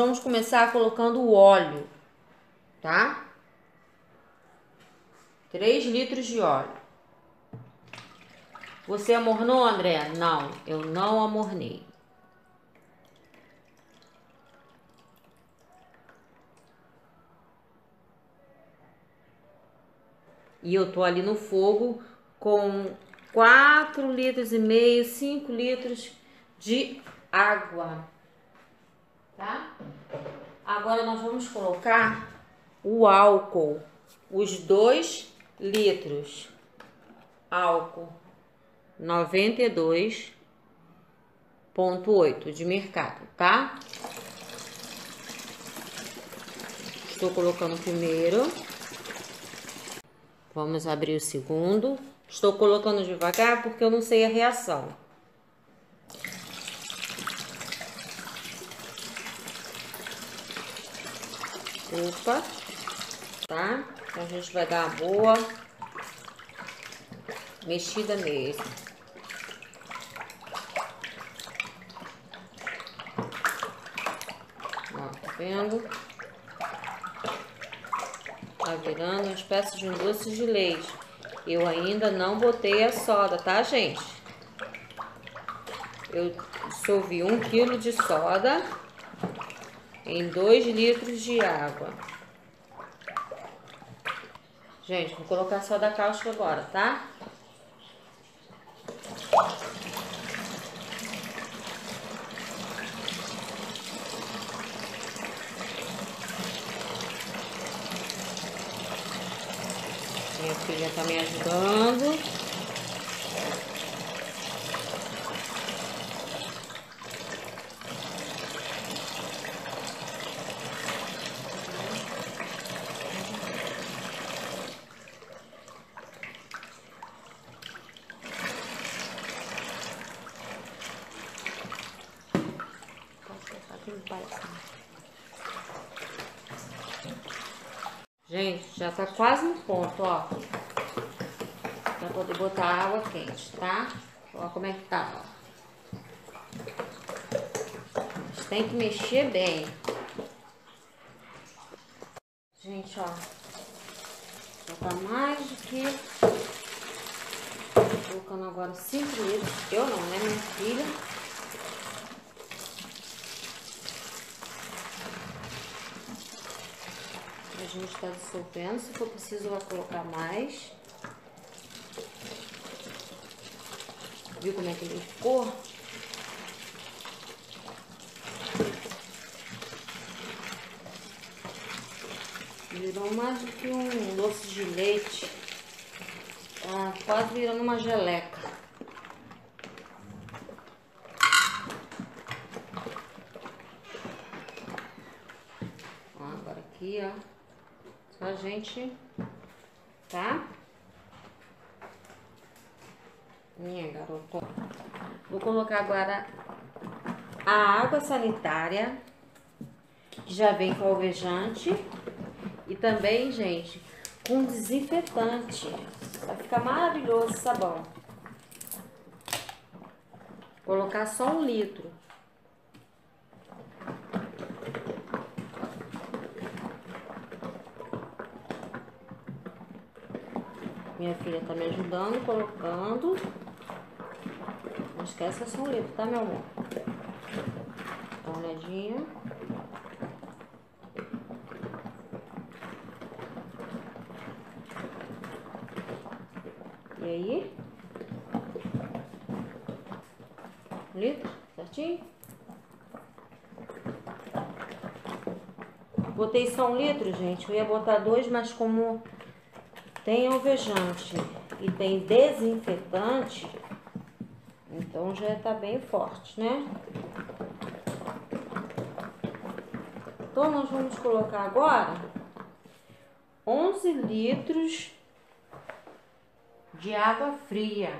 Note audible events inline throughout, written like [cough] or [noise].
vamos começar colocando o óleo, tá? 3 litros de óleo. Você amornou, André? Não, eu não amornei. E eu tô ali no fogo com 4 litros e meio, 5 litros de água, tá? Agora nós vamos colocar o álcool, os 2 litros. Álcool 92.8 de mercado, tá? Estou colocando primeiro. Vamos abrir o segundo. Estou colocando devagar porque eu não sei a reação. Opa, tá? Então a gente vai dar uma boa mexida nele. Ó, tá vendo? Tá virando uma espécie de um doce de leite. Eu ainda não botei a soda, tá, gente? Eu dissolvi um quilo de soda em dois litros de água. Gente, vou colocar soda cáustica agora, tá? Minha filha tá me ajudando. Gente, já tá quase no ponto, ó. Pra poder botar água quente, tá? Ó como é que tá, ó. Tem que mexer bem. Gente, ó. Já tá mais do que... Colocando agora 5 litros. Eu não, né, minha filha? Gente está dissolvendo. Se for preciso, vai colocar mais. Viu como é que ele ficou? Virou mais do que um doce de leite. Tá quase virando uma geleca. Ó, agora aqui, ó a gente, tá? Minha garota. Vou colocar agora a água sanitária, que já vem com alvejante. E também, gente, com desinfetante. Vai ficar maravilhoso esse sabão. Vou colocar só um litro. Minha filha tá me ajudando, colocando. Não esquece essa livro, tá, meu amor? Dá uma olhadinha. E aí? Litro, certinho? Botei só um litro, gente. Eu ia botar dois, mas como tem alvejante e tem desinfetante, então já tá bem forte, né? Então, nós vamos colocar agora 11 litros de água fria.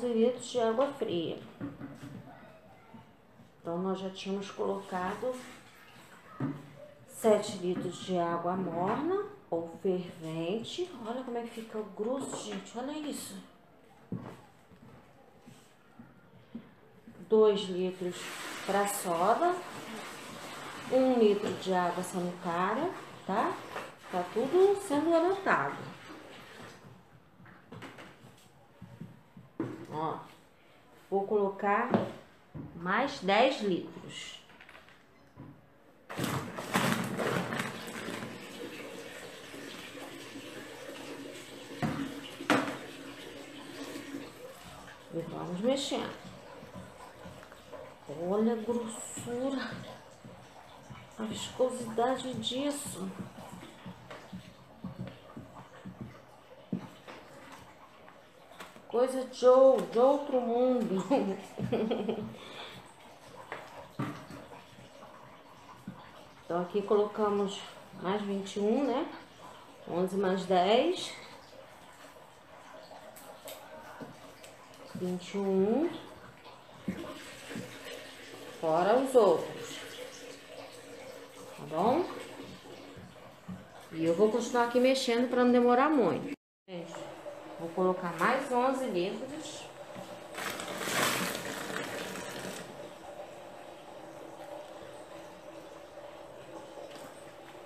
11 litros de água fria. Então, nós já tínhamos colocado 7 litros de água morna ou fervente. Olha como é que fica grosso, gente. Olha isso. 2 litros para soda. 1 um litro de água sanitária, tá? Tá tudo sendo anotado. Ó, vou colocar mais 10 litros. E vamos mexendo. Olha a grossura, a viscosidade disso. Coisa de, de outro mundo. [laughs] então aqui colocamos mais 21, né? 11 mais 10. 21. Fora os outros. Tá bom? E eu vou continuar aqui mexendo para não demorar muito. Vou colocar mais 11 litros.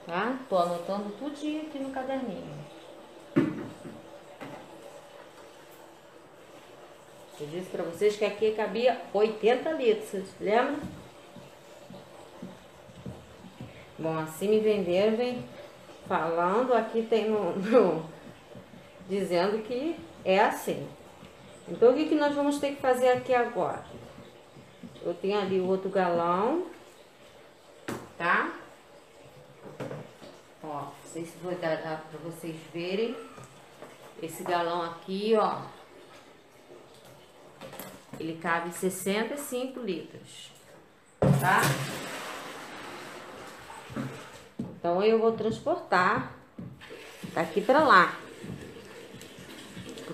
Tá? Tô anotando tudinho aqui no caderninho. Eu disse para vocês que aqui cabia 80 litros, lembra? Bom, assim me venderam, vem falando, aqui tem no, no, dizendo que é assim. Então, o que, que nós vamos ter que fazer aqui agora? Eu tenho ali o outro galão, tá? Ó, não sei se vou dar, para vocês verem. Esse galão aqui, ó, ele cabe 65 litros, tá? Então, eu vou transportar daqui pra lá.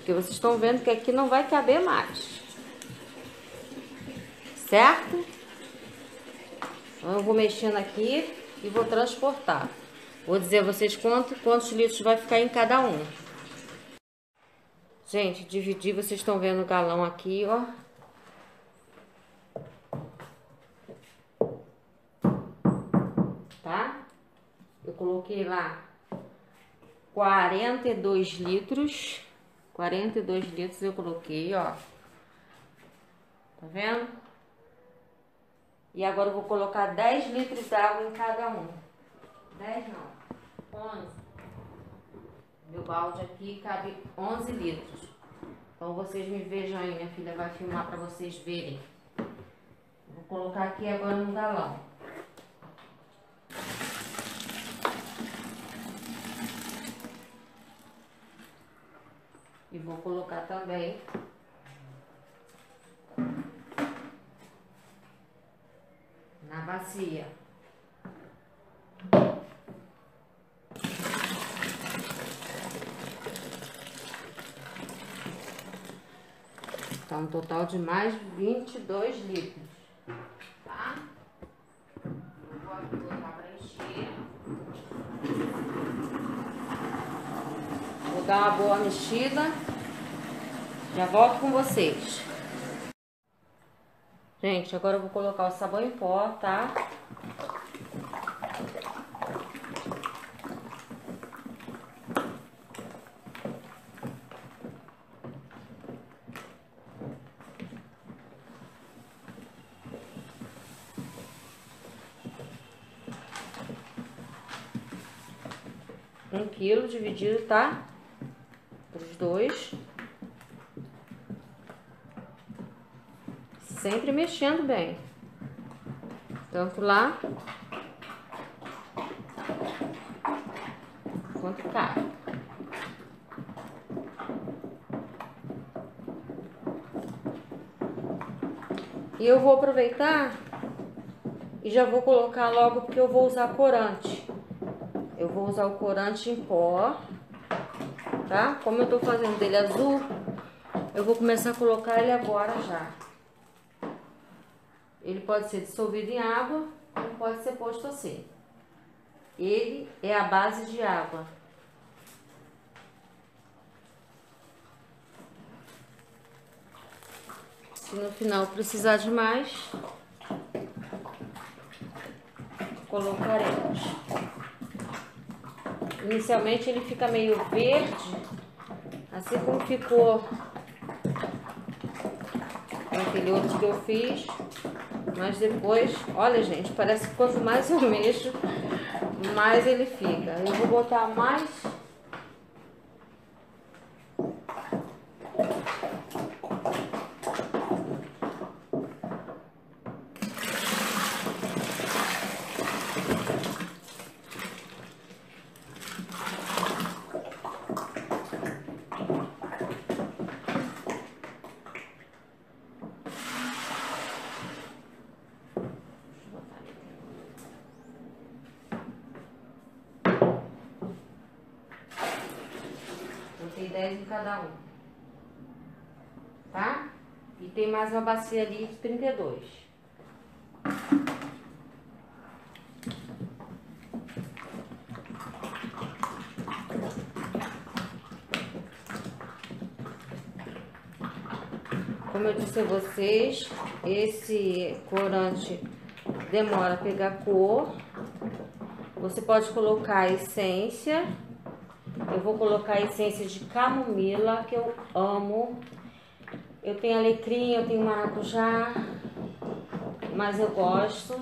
Porque vocês estão vendo que aqui não vai caber mais. Certo? Então, eu vou mexendo aqui e vou transportar. Vou dizer a vocês quanto, quantos litros vai ficar em cada um. Gente, dividir, vocês estão vendo o galão aqui, ó. coloquei lá 42 litros. 42 litros eu coloquei, ó. Tá vendo? E agora eu vou colocar 10 litros d'água em cada um. 10 não, 11. Meu balde aqui cabe 11 litros. Então vocês me vejam aí, minha filha vai filmar para vocês verem. Vou colocar aqui agora no galão. E vou colocar também na bacia. Então, um total de mais 22 litros, tá? Eu vou aqui botar para encher. Vou dar uma boa mexida. Já volto com vocês. Gente, agora eu vou colocar o sabão em pó, tá? Um quilo dividido, tá? Dois. Sempre mexendo bem. Tanto lá quanto cá. E eu vou aproveitar e já vou colocar logo porque eu vou usar corante. Eu vou usar o corante em pó, tá? Como eu tô fazendo dele azul, eu vou começar a colocar ele agora já. Ele pode ser dissolvido em água ou pode ser posto assim. Ele é a base de água. Se no final precisar de mais, colocaremos. Inicialmente ele fica meio verde, assim como ficou aquele outro que eu fiz. Mas depois, olha gente, parece que quanto mais eu mexo, mais ele fica. Eu vou botar mais Botei 10 em cada um. Tá? E tem mais uma bacia ali de 32. Como eu disse a vocês, esse corante demora a pegar cor. Você pode colocar essência eu vou colocar a essência de camomila, que eu amo. Eu tenho alecrim, eu tenho maracujá, mas eu gosto.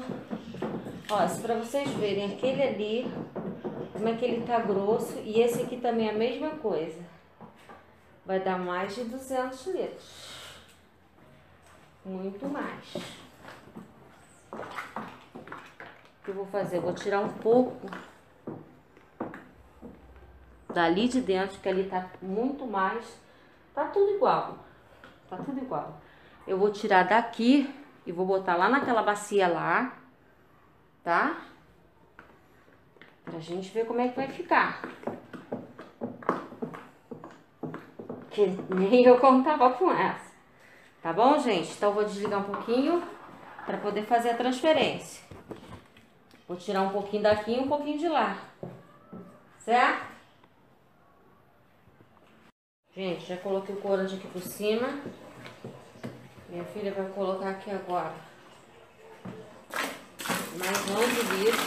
Ó, pra vocês verem, aquele ali, como é que ele tá grosso, e esse aqui também é a mesma coisa. Vai dar mais de 200 litros. Muito mais. O que eu vou fazer? Eu vou tirar um pouco dali de dentro, que ali tá muito mais, tá tudo igual, tá tudo igual. Eu vou tirar daqui e vou botar lá naquela bacia lá, tá? Pra gente ver como é que vai ficar. Que nem eu contava com essa. Tá bom, gente? Então eu vou desligar um pouquinho para poder fazer a transferência. Vou tirar um pouquinho daqui e um pouquinho de lá. Certo? Gente, já coloquei o corante aqui por cima. Minha filha vai colocar aqui agora mais 11 litros.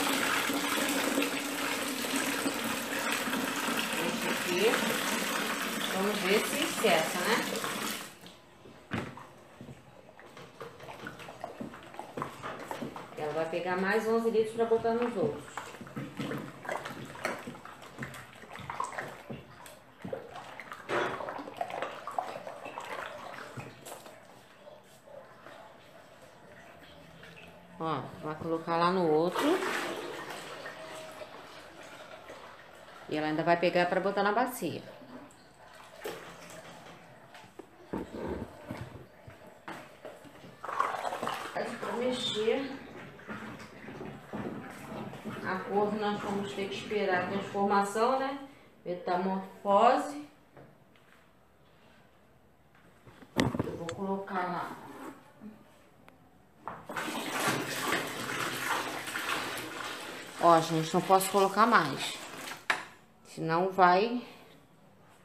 Esse aqui. Vamos ver se cessa, né? Ela vai pegar mais 11 litros para botar nos outros. Ó, vai colocar lá no outro. E ela ainda vai pegar para botar na bacia. Para mexer. A cor nós vamos ter que esperar a transformação, né? Metamorfose. Eu vou colocar lá Ó, gente, não posso colocar mais. Senão vai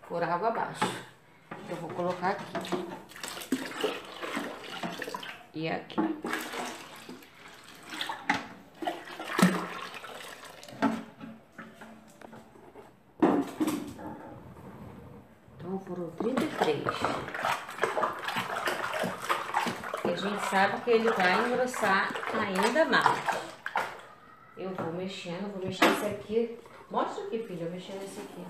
por água abaixo. Eu vou colocar aqui. E aqui. Então, foram 33. E a gente sabe que ele vai engrossar ainda mais. Eu vou mexendo, vou mexer esse aqui. Mostra aqui, filha, mexendo esse aqui.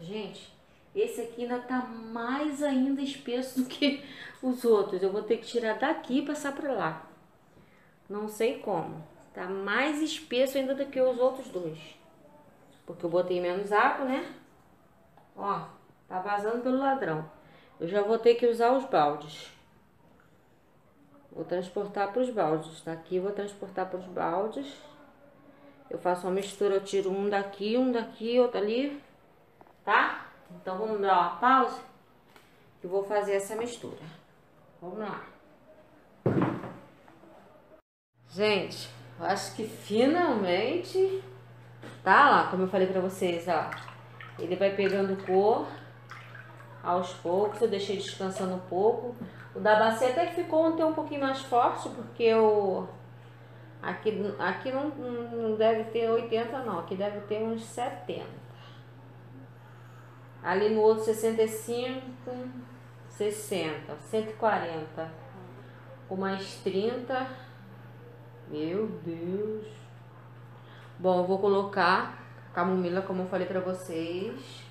Gente, esse aqui ainda tá mais ainda espesso [laughs] do que os outros. Eu vou ter que tirar daqui e passar pra lá. Não sei como. Tá mais espesso ainda do que os outros dois. Porque eu botei menos água, né? Ó, tá vazando pelo ladrão. Eu já vou ter que usar os baldes. Vou transportar para os baldes. Daqui vou transportar para os baldes. Eu faço uma mistura, eu tiro um daqui, um daqui, outro ali. Tá? Então vamos dar uma pausa. Que vou fazer essa mistura. Vamos lá. Gente, Eu acho que finalmente tá lá, como eu falei pra vocês, ó. Ele vai pegando cor aos poucos, eu deixei descansando um pouco. O da bacia até que ficou ontem um pouquinho mais forte, porque eu... Aqui, aqui não, não deve ter 80 não, aqui deve ter uns 70. Ali no outro 65, 60, 140. Com mais 30. Meu Deus. Bom, eu vou colocar camomila, como eu falei pra vocês.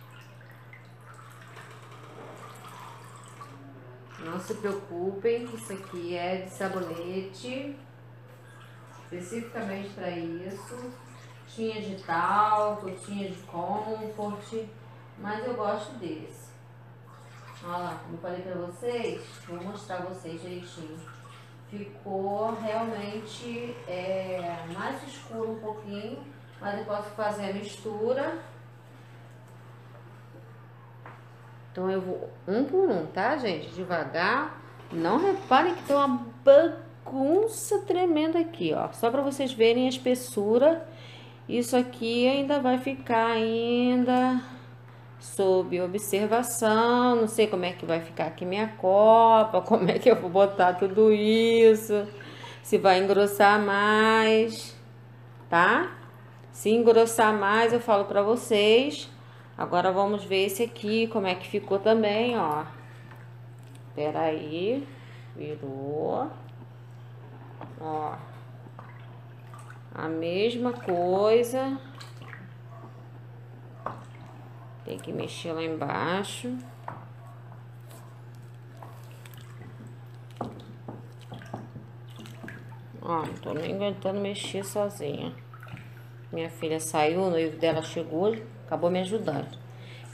Não se preocupem, isso aqui é de sabonete, especificamente para isso. Tinha de talco, tinha de comfort, mas eu gosto desse. Olha lá, como falei para vocês, vou mostrar pra vocês direitinho. Ficou realmente é, mais escuro um pouquinho, mas eu posso fazer a mistura Então eu vou um por um, tá, gente? Devagar. Não reparem que tem uma bagunça tremenda aqui, ó. Só para vocês verem a espessura. Isso aqui ainda vai ficar ainda sob observação. Não sei como é que vai ficar aqui minha copa, [laughs] como é que eu vou botar tudo isso. Se vai engrossar mais, tá? Se engrossar mais, eu falo para vocês. Agora vamos ver esse aqui, como é que ficou também, ó. Espera aí. Virou. Ó. A mesma coisa. Tem que mexer lá embaixo. Ó, não tô nem aguentando mexer sozinha. Minha filha saiu, o noivo dela chegou, acabou me ajudando.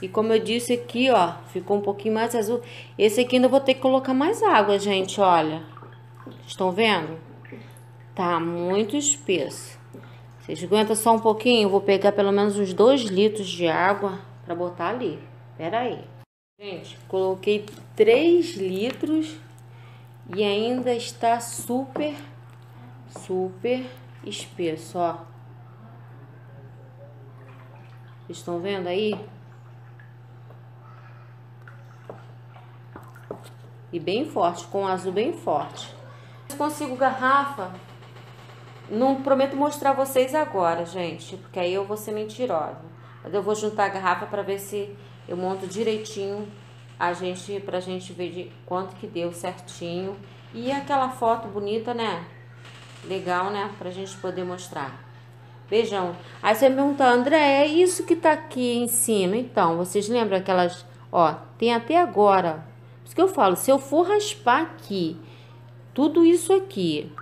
E como eu disse aqui, ó, ficou um pouquinho mais azul. Esse aqui ainda vou ter que colocar mais água, gente, olha. Estão vendo? Tá muito espesso. Vocês aguentam só um pouquinho? Eu vou pegar pelo menos uns 2 litros de água pra botar ali. Pera aí. Gente, coloquei 3 litros e ainda está super, super espesso, ó. Estão vendo aí? E bem forte, com azul bem forte. Se consigo garrafa, não prometo mostrar vocês agora, gente, porque aí eu vou ser mentirosa. Mas eu vou juntar a garrafa para ver se eu monto direitinho a gente pra gente ver de quanto que deu certinho. E aquela foto bonita, né? Legal, né? Pra gente poder mostrar. Beijão. Aí você pergunta, André, é isso que tá aqui em cima? Então, vocês lembram aquelas... Ó, tem até agora. Por isso que eu falo, se eu for raspar aqui, tudo isso aqui,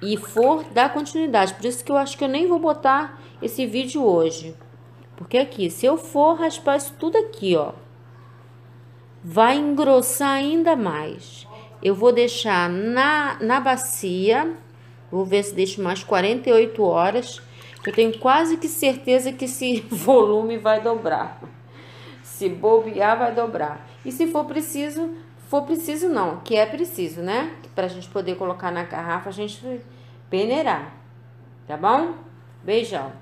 e for dar continuidade, por isso que eu acho que eu nem vou botar esse vídeo hoje. Porque aqui, se eu for raspar isso tudo aqui, ó, vai engrossar ainda mais. Eu vou deixar na, na bacia Vou ver se deixo mais 48 horas. Eu tenho quase que certeza que esse [laughs] volume vai dobrar. Se bobear, vai dobrar. E se for preciso, for preciso não, que é preciso, né? Pra gente poder colocar na garrafa, a gente peneirar. Tá bom? Beijão.